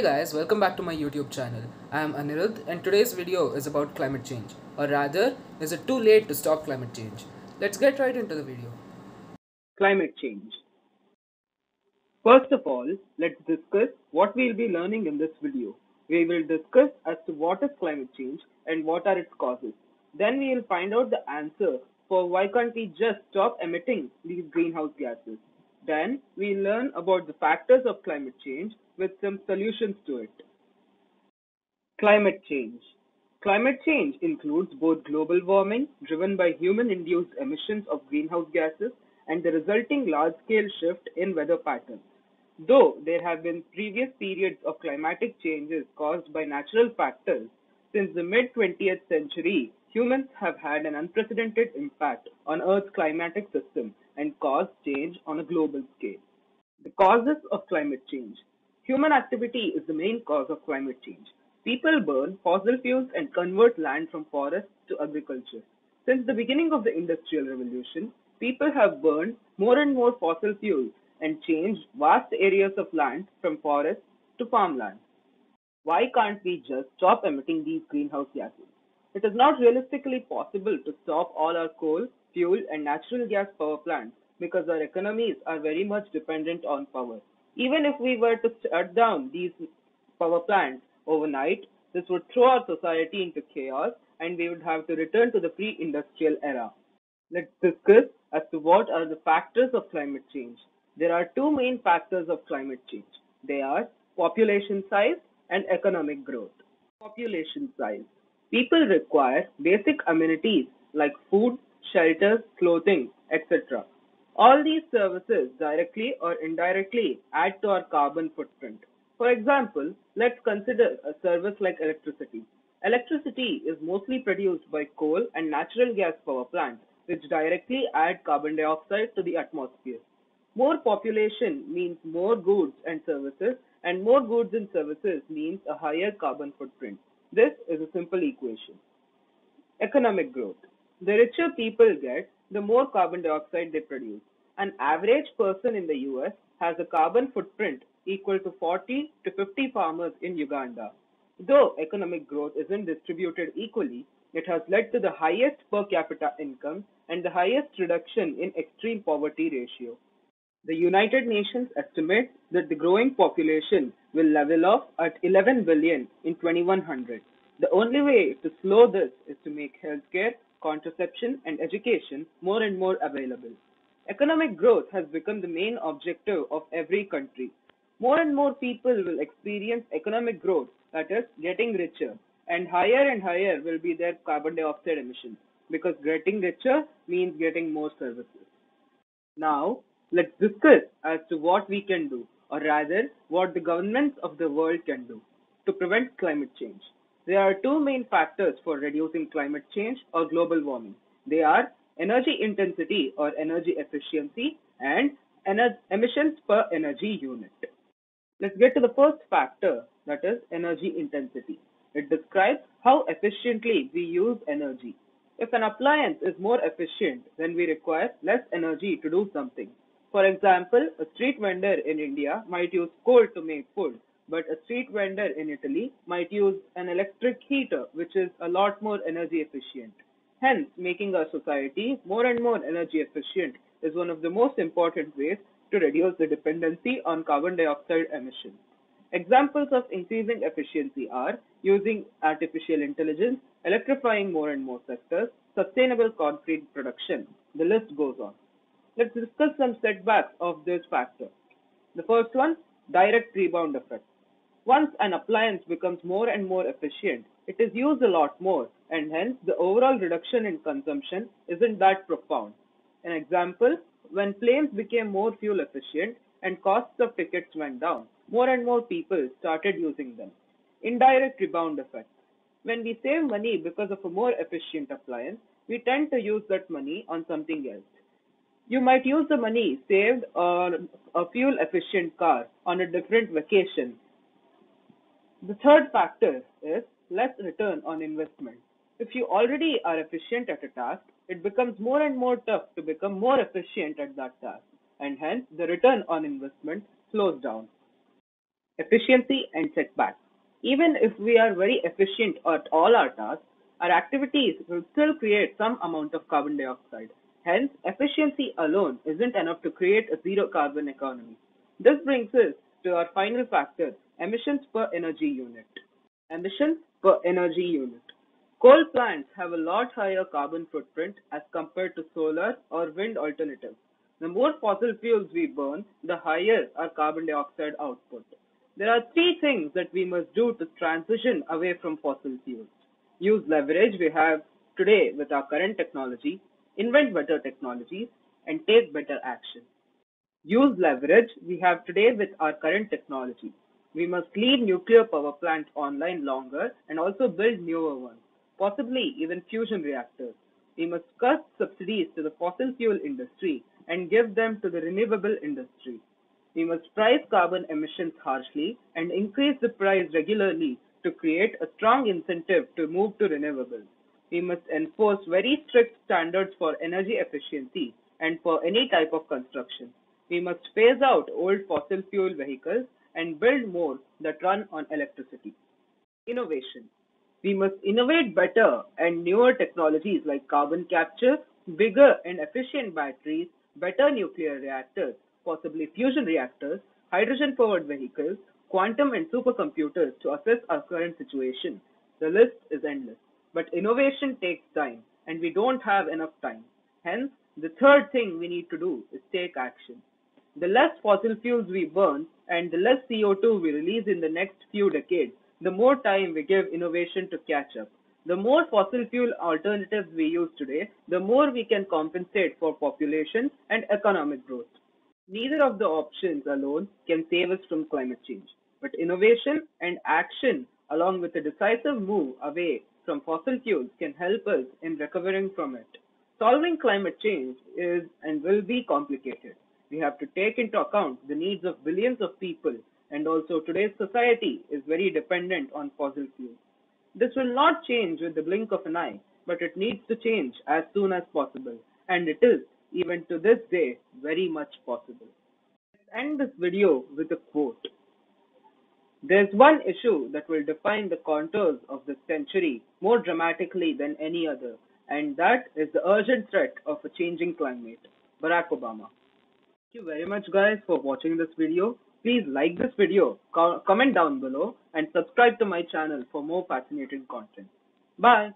Hey guys, welcome back to my YouTube channel. I am Anirudh and today's video is about climate change. Or rather, is it too late to stop climate change? Let's get right into the video. Climate change. First of all, let's discuss what we'll be learning in this video. We will discuss as to what is climate change and what are its causes. Then we will find out the answer for why can't we just stop emitting these greenhouse gases. Then we learn about the factors of climate change with some solutions to it. Climate change. Climate change includes both global warming driven by human-induced emissions of greenhouse gases and the resulting large-scale shift in weather patterns. Though there have been previous periods of climatic changes caused by natural factors, since the mid-20th century, humans have had an unprecedented impact on Earth's climatic system and cause change on a global scale. The causes of climate change. Human activity is the main cause of climate change. People burn fossil fuels and convert land from forests to agriculture. Since the beginning of the Industrial Revolution, people have burned more and more fossil fuels and changed vast areas of land from forests to farmland. Why can't we just stop emitting these greenhouse gases? It is not realistically possible to stop all our coal, fuel, and natural gas power plants because our economies are very much dependent on power. Even if we were to shut down these power plants overnight, this would throw our society into chaos and we would have to return to the pre-industrial era. Let's discuss as to what are the factors of climate change. There are two main factors of climate change. They are population size and economic growth. Population size. People require basic amenities like food, shelter, clothing, etc. All these services directly or indirectly add to our carbon footprint. For example, let's consider a service like electricity. Electricity is mostly produced by coal and natural gas power plants, which directly add carbon dioxide to the atmosphere. More population means more goods and services, and more goods and services means a higher carbon footprint. This is a simple equation. Economic growth. The richer people get, the more carbon dioxide they produce. An average person in the US has a carbon footprint equal to 40 to 50 farmers in Uganda. Though economic growth isn't distributed equally, it has led to the highest per capita income and the highest reduction in extreme poverty ratio. The United Nations estimates that the growing population will level off at 11 billion in 2100. The only way to slow this is to make healthcare, contraception, and education more and more available. Economic growth has become the main objective of every country. More and more people will experience economic growth, that is, getting richer, and higher and higher will be their carbon dioxide emissions because getting richer means getting more services. Now, let's discuss as to what we can do, or rather, what the governments of the world can do to prevent climate change. There are two main factors for reducing climate change or global warming. They are energy intensity or energy efficiency and emissions per energy unit. Let's get to the first factor, that is energy intensity. It describes how efficiently we use energy. If an appliance is more efficient, then we require less energy to do something. For example, a street vendor in India might use coal to make food, but a street vendor in Italy might use an electric heater, which is a lot more energy efficient. Hence, making our society more and more energy efficient is one of the most important ways to reduce the dependency on carbon dioxide emissions. Examples of increasing efficiency are using artificial intelligence, electrifying more and more sectors, sustainable concrete production. The list goes on. Let's discuss some setbacks of this factor. The first one, direct rebound effect. Once an appliance becomes more and more efficient, it is used a lot more and hence the overall reduction in consumption isn't that profound. An example, when planes became more fuel efficient and costs of tickets went down, more and more people started using them. Indirect rebound effect. When we save money because of a more efficient appliance, we tend to use that money on something else. You might use the money saved on a fuel efficient car on a different vacation. The third factor is less return on investment. If you already are efficient at a task, it becomes more and more tough to become more efficient at that task, and hence the return on investment slows down. efficiency and setbacks. Even if we are very efficient at all our tasks, our activities will still create some amount of carbon dioxide. Hence, efficiency alone isn't enough to create a zero carbon economy. This brings us to our final factor, emissions per energy unit. Emissions per energy unit. Coal plants have a lot higher carbon footprint as compared to solar or wind alternatives. The more fossil fuels we burn, the higher our carbon dioxide output. There are three things that we must do to transition away from fossil fuels. Use leverage we have today with our current technology, invent better technologies, and take better action. Use leverage we have today with our current technology. We must leave nuclear power plants online longer and also build newer ones, possibly even fusion reactors. We must cut subsidies to the fossil fuel industry and give them to the renewable industry. We must price carbon emissions harshly and increase the price regularly to create a strong incentive to move to renewables. We must enforce very strict standards for energy efficiency and for any type of construction. We must phase out old fossil fuel vehicles and build more that run on electricity. Innovation. We must innovate better and newer technologies like carbon capture, bigger and efficient batteries, better nuclear reactors, possibly fusion reactors, hydrogen powered vehicles, quantum and supercomputers to assess our current situation. The list is endless. But innovation takes time, and we don't have enough time. Hence, the third thing we need to do is take action. The less fossil fuels we burn and the less CO2 we release in the next few decades, the more time we give innovation to catch up. The more fossil fuel alternatives we use today, the more we can compensate for population and economic growth. Neither of the options alone can save us from climate change, but innovation and action, along with a decisive move away from fossil fuels, can help us in recovering from it. Solving climate change is and will be complicated. We have to take into account the needs of billions of people, and also today's society is very dependent on fossil fuels. This will not change with the blink of an eye, but it needs to change as soon as possible, and it is even to this day, very much possible. Let's end this video with a quote. There's one issue that will define the contours of this century more dramatically than any other, and that is the urgent threat of a changing climate. Barack Obama. Thank you very much guys for watching this video. Please like this video, co comment down below, and subscribe to my channel for more fascinating content. Bye.